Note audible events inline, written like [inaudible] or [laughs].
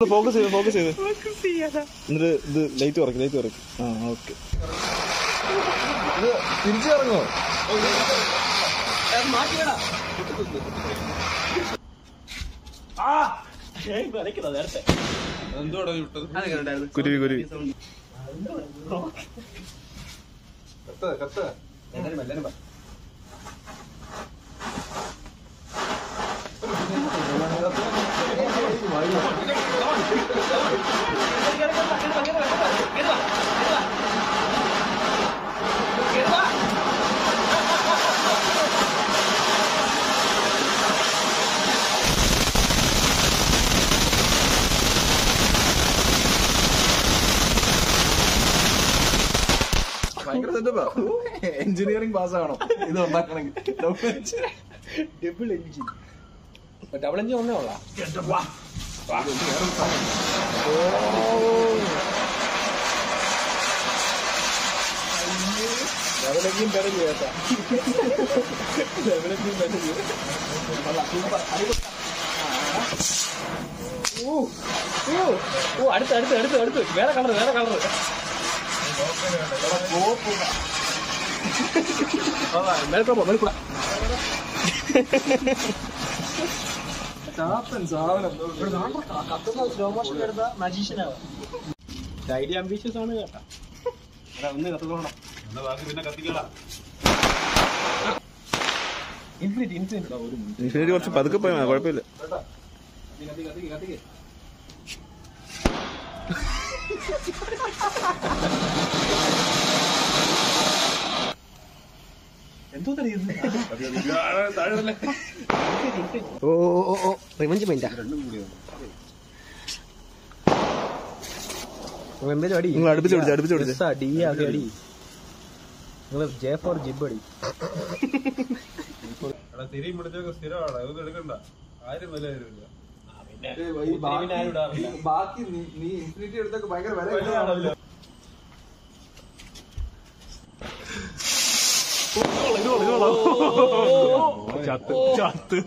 Focus ചെയ്ത് focus ചെയ്ത്. എന്നിട്ട് ഇത് ലൈറ്റ് കുറയ്ക്കും ലൈറ്റ് കുറയ്ക്കും ആ ഓക്കെ ഇത് തിരിച്ചിറങ്ങോ കുരുവി കുരുവി. കത്ത് കത്ത്. ഭയങ്കര സെറ്റപ്പാ എഞ്ചിനീയറിംഗ് പാസ് ആണോ ഇത് ഉണ്ടാക്കണമെങ്കിൽ. ഡബിൾ എഞ്ചിൻ ഡബിൾ എഞ്ചിൻ ഒന്നേ ഉള്ള. ഡബിൾ എഞ്ചിൻ പെടലി കേട്ടാ. ഡബിൾ എഞ്ചിൻ പെടലി അടുത്ത് അടുത്ത് അടുത്ത് അടുത്ത്. വേറെ കളർ വേറെ കളർ ഐഡിയ അംബീഷ്യസ് ആണ് കേട്ടാ ഒന്ന് കത്തുന്നോണം ഇൻഫിനിറ്റ് ഇൻഫിനിറ്റ് കുറച്ച് പതുക്കെ പോയാൽ കുഴപ്പമില്ല എന്തോ അറിയുന്നു [laughs] ഓ ഓ ഓ റിവഞ്ച് മൈൻഡാ എന്തേലും അടി? നിങ്ങൾ അടുപ്പിച്ച് പിടിച്ച് അടുപ്പിച്ച് പിടിച്ച്. അടി നിങ്ങൾ ജെ ഫോർ ജിബ് അടി. തിരിയും പിടിച്ചൊക്കെ സ്ഥിരമാണ്. ഇതൊന്നും എടുക്കണ്ട. ആരും വില തരില്ല ബാക്കി നീ- നീ ഇൻഫിനിറ്റി എടുത്തൊക്കെ ഭയങ്കര വില ചത്ത് ചത്ത്.